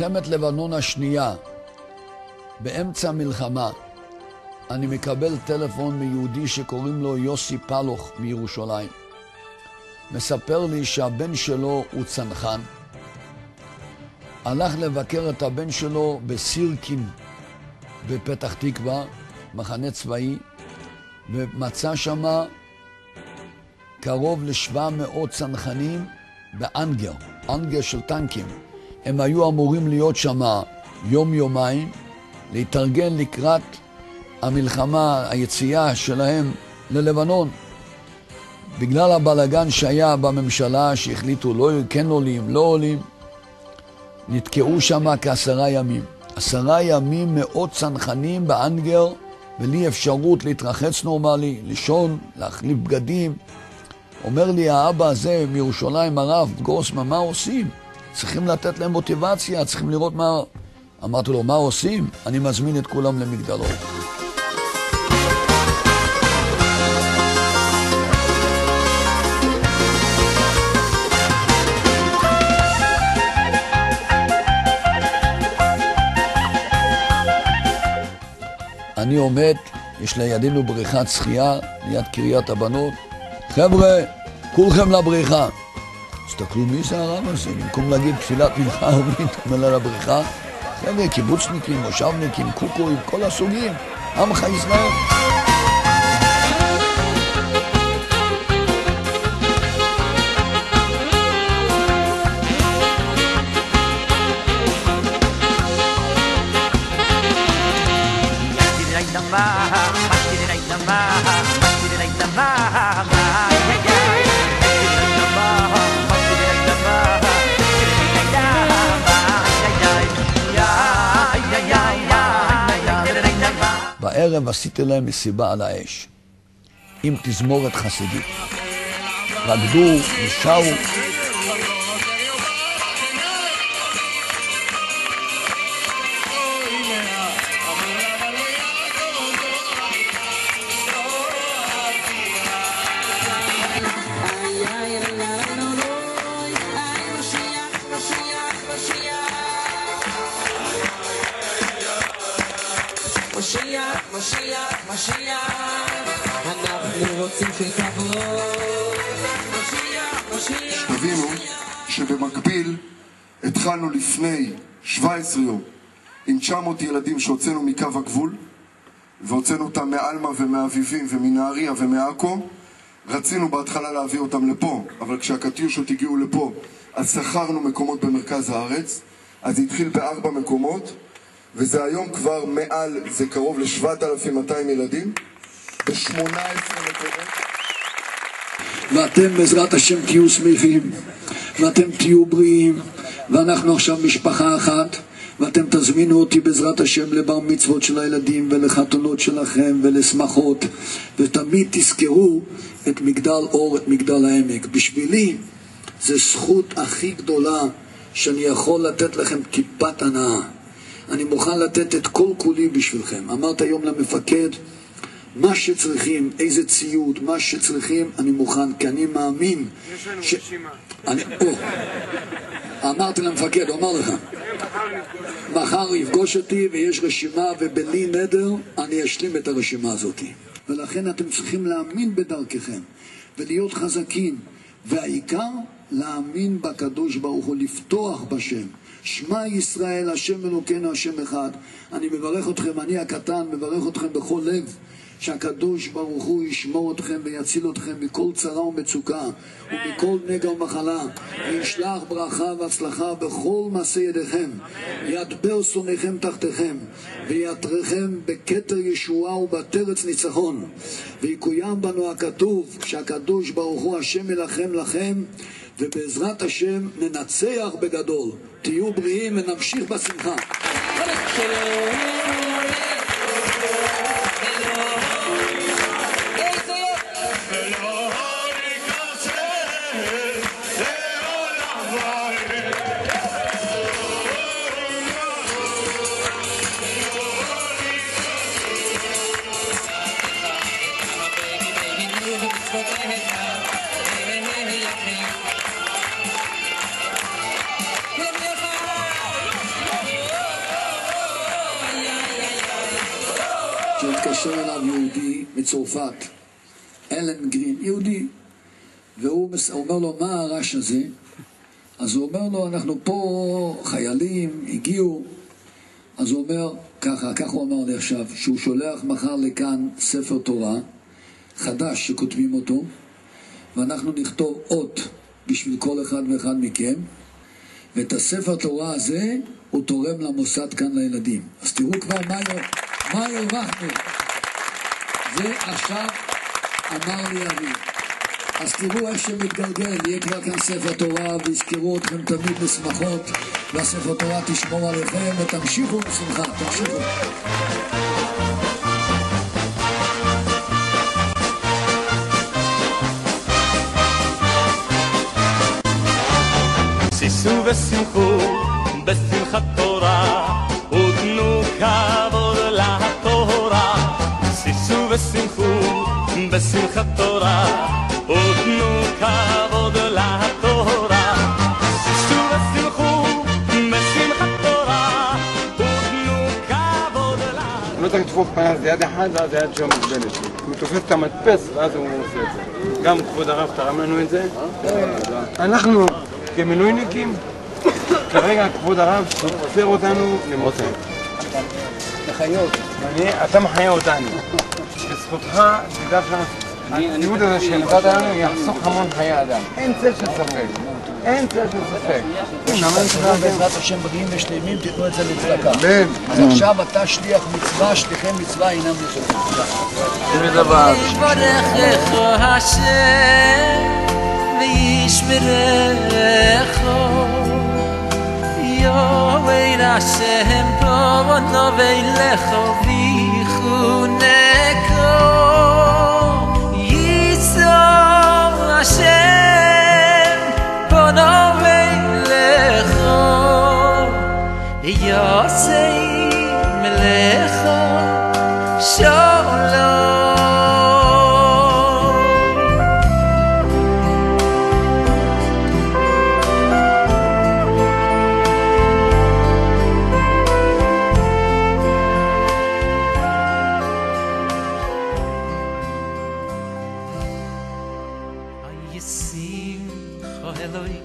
במלחמת לבנון השנייה, באמצע המלחמה, אני מקבל טלפון מיהודי שקוראים לו יוסי פלוך מירושלים. מספר לי שהבן שלו הוא צנחן. הלך לבקר את הבן שלו בסירקין בפתח תקווה, מחנה צבאי, ומצא שמה קרוב ל-700 צנחנים באנגר, אנגר של טנקים. הם היו אמורים להיות שם יום-יומיים, להתארגן לקראת המלחמה, היציאה שלהם ללבנון. בגלל הבלגן שהיה בממשלה, שהחליטו לא, כן עולים, לא עולים, נתקעו שם כעשרה ימים. עשרה ימים מאות צנחנים באנגר, בלי אפשרות להתרחץ נורמלי, לישון, להחליף בגדים. אומר לי האבא הזה מירושלים, הרב גרוסמן, מה עושים? צריכים לתת להם מוטיבציה, צריכים לראות מה... אמרתי לו, מה עושים? אני מזמין את כולם למגדלות. אני עומד, יש לידינו בריכת שחייה ליד קריית הבנות. חבר'ה, כולכם לבריכה. תסתכלו מי זה הרב הזה, במקום להגיד תפילת מנחה ערבית, אומר לה לבריכה. חבר'ה, קיבוצניקים, מושבניקים, קוקואים, כל הסוגים, עמך ישראל. בערב עשיתי להם מסיבה על האש, עם תזמורת חסידית. רקדו ושרו. משיח, משיח, משיח, אנחנו רוצים שתבוא. שתבינו שבמקביל התחלנו לפני 17 יום עם 900 ילדים שהוצאנו מקו הגבול והוצאנו אותם מעלמה ומאביבים ומנהריה ומעכו. רצינו בהתחלה להביא אותם לפה אבל כשהקטיושות הגיעו לפה אז שכרנו מקומות במרכז הארץ. אז זה התחיל בארבע מקומות וזה היום כבר מעל, זה קרוב ל-7,200 ילדים ב-18 מקומות ואתם בעזרת השם תהיו שמחים, ואתם תהיו בריאים, ואנחנו עכשיו משפחה אחת, ואתם תזמינו אותי בעזרת השם לבר מצוות של הילדים ולחתונות שלכם ולשמחות, ותמיד תזכרו את מגדל אור, את מגדל העמק. בשבילי זו זכות הכי גדולה שאני יכול לתת לכם כיפת הנאה. אני מוכן לתת את כל כולי בשבילכם. אמרת היום למפקד, מה שצריכים, איזה ציוד, מה שצריכים, אני מוכן, כי אני מאמין יש לנו ש- רשימה. אני, אמרתי למפקד, הוא אמר לך, מחר יפגוש אותי ויש רשימה ובלי נדר אני אשלים את הרשימה הזאת. ולכן אתם צריכים להאמין בדרככם ולהיות חזקים, והעיקר להאמין בקדוש ברוך הוא, לפתוח בשם. שמע ישראל, השם אלוקינו, השם אחד. אני מברך אתכם, אני הקטן, מברך אתכם בכל לב. שהקדוש ברוך הוא ישמור אתכם ויציל אתכם מכל צרה ומצוקה ומכל נגע ומחלה וישלח ברכה והצלחה בכל מעשה ידיכם ידבר שונאיכם תחתיכם ויעטרכם בכתר ישועה ובתרץ ניצחון ויקוים בנו הכתוב שהקדוש ברוך הוא השם מלחם לכם ובעזרת השם ננצח בגדול תהיו בריאים ונמשיך בשמחה מצרפת, אלן גרין, יהודי, והוא מס- אומר לו, מה הרעש הזה? אז הוא אומר לו, אנחנו פה חיילים, הגיעו. אז הוא אומר, ככה, ככה הוא אמר לי עכשיו, שהוא שולח מחר לכאן ספר תורה חדש שכותבים אותו, ואנחנו נכתוב אות בשביל כל אחד ואחד מכם, ואת הספר תורה הזה הוא תורם למוסד כאן לילדים. אז תראו כבר מה, מה הרווחנו. זה עכשיו אמר לי אבי. אז תראו איך שמתגלגל, יהיה כבר כאן ספר תורה ויזכרו אתכם תמיד בשמחות והספר תורה תשמור עליכם ותמשיכו בשמחה, תמשיכו. ושמחו בשמחת תורה, ותנו כבוד ושמחו בשמחת תורה, ותנו כבוד לתורה. שישו ושמחו בשמחת תורה, ותנו כבוד לתורה. לא צריך לדפוק פנס ליד אחד ואז היד שלו מוגבלת. הוא תופס את המדפס ואז הוא עושה את זה. גם כבוד הרב תרם לנו את זה. אנחנו כמילואיניקים, כרגע כבוד הרב עוצר אותנו למוצא. אני- אתה מחיה אותנו. בזכותך, תדע שהציוד הזה שנתת לנו יחסוך המון חיי אדם. אין צל של ספק. אין צל של ספק. בעזרת השם בריאים ושלמים תיתנו את זה לצדקה. אמן. אז עכשיו אתה שליח מצווה, שליחי מצווה אינם לשלם. יברכך השם וישמרך יואל השם פונו ואילךו ויחונקו sei mele khol shorlon ay sim kholoy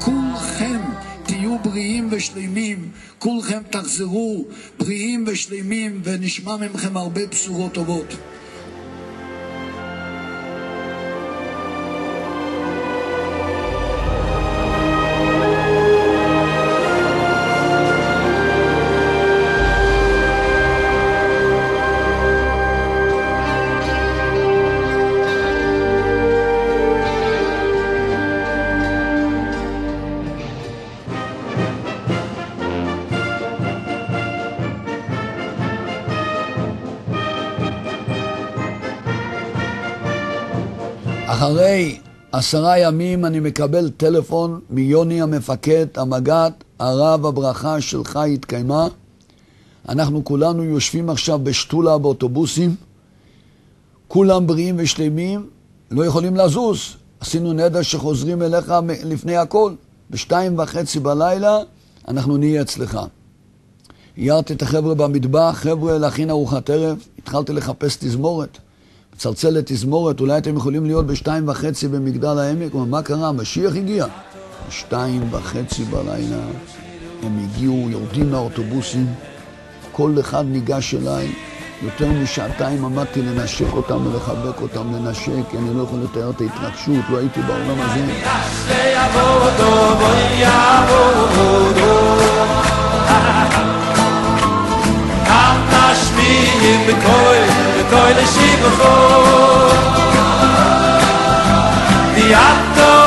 כולכם תהיו בריאים ושלמים, כולכם תחזרו בריאים ושלמים ונשמע מכם הרבה בשורות טובות. אחרי עשרה ימים אני מקבל טלפון מיוני המפקד, המג"ד, הרב הברכה שלך התקיימה. אנחנו כולנו יושבים עכשיו בשתולה באוטובוסים, כולם בריאים ושלמים, לא יכולים לזוז. עשינו נדר שחוזרים אליך לפני הכל. בשתיים וחצי בלילה אנחנו נהיה אצלך. הערתי את החבר'ה במטבח, חבר'ה להכין ארוחת ערב, התחלתי לחפש תזמורת. מצלצל לתזמורת, אולי אתם יכולים להיות בשתיים וחצי במגדל העמק, מה קרה? המשיח הגיע. בשתיים וחצי בלילה הם הגיעו, יורדים מהאוטובוסים, כל אחד ניגש אליי, יותר משעתיים עמדתי לנשק אותם ולחבק אותם, לנשק, אני לא יכול לתאר את ההתרגשות, לא הייתי בעולם הזה. משמיעים בקול, בקול לשיבחו. ויעטובו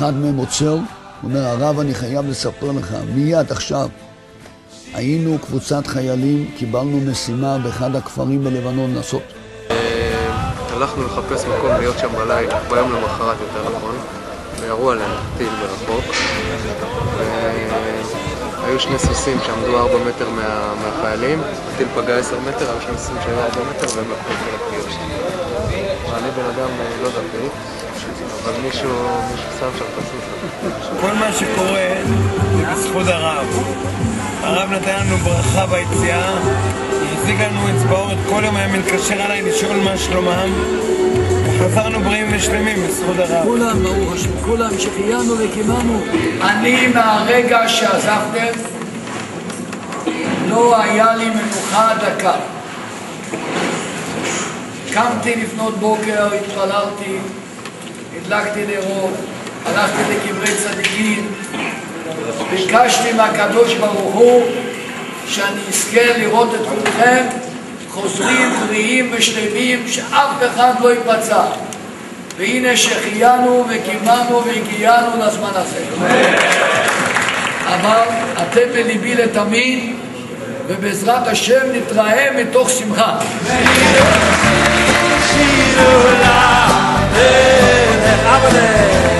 אחד מהם עוצר, הוא אומר, הרב, אני חייב לספר לך, מיד עכשיו. היינו קבוצת חיילים, קיבלנו משימה באחד הכפרים בלבנון לעשות. הלכנו לחפש מקום להיות שם בלילה, ביום למחרת יותר נכון, וירו עלינו טיל מרחוק. והיו שני סוסים שעמדו ארבע מטר מה, מהחיילים, הטיל פגע עשר מטר, היו שני סוסים שהיו ארבע מטר והם לקחו את כל הפגיעות. ואני בן אדם אה, לא דתי, אבל מישהו, שם שם את הסוס. כל מה שקורה זה בזכות הרב. הרב נתן לנו ברכה ביציאה, החזיק לנו אצבעות, כל יום היה מתקשר אליי לשאול מה שלומם, וחזרנו בריאים ושלמים בזכות הרב. כולם, ברוך השם, כולם שהחיינו וקימנו. אני מהרגע שעזבתם, לא היה לי מנוחה דקה. קמתי לפנות בוקר, התפללתי, הדלקתי נרות, הלכתי לקברי צדיקים, ביקשתי מהקדוש ברוך הוא שאני אזכה לראות את כולכם חוזרים בריאים ושלמים, שאף אחד לא ייפצע. והנה שהחיינו וקימנו והגיענו לזמן הזה. אבל אתם בליבי לתמיד, ובעזרת השם נתראה מתוך שמחה. ¡Vámonos!